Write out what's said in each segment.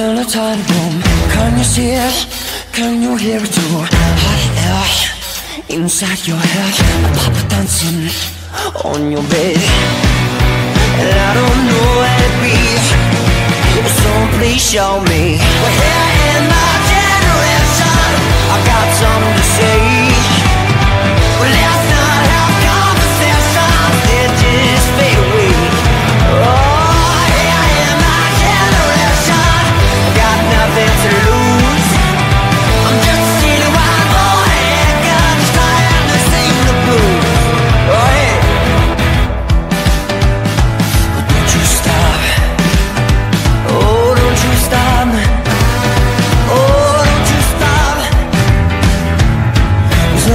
in a tiny room Can you see it? Can you hear it too? Hot air inside your head. A papa dancing on your bed. And I don't know where it be. So please show me. We're here in my generation I got something to say.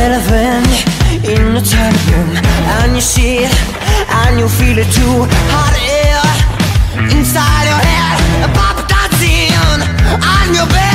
relevant in the time And you see it, and you feel it too. Hot air inside your head Pop that in. On your bed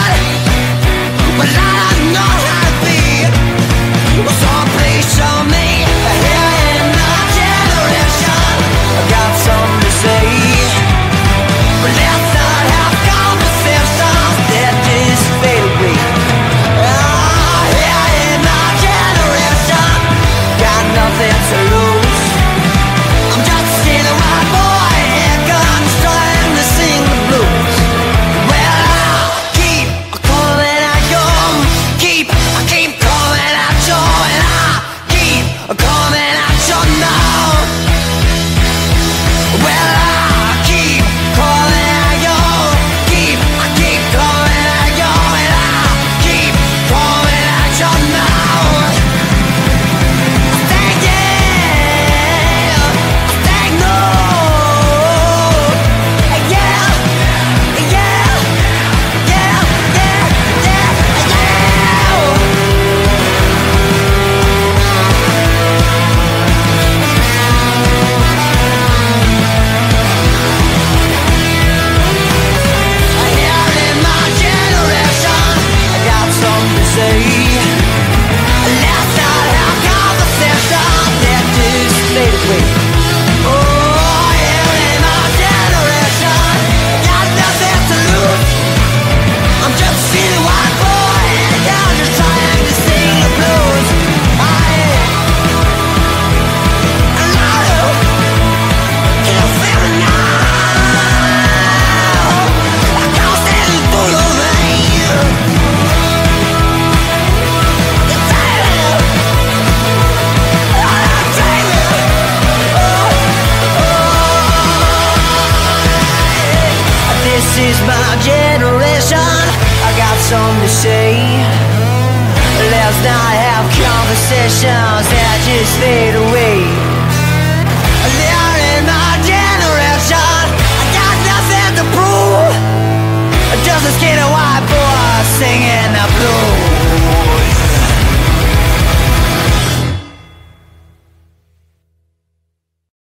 This is my generation. I got something to say. Let's not have conversations that just fade away.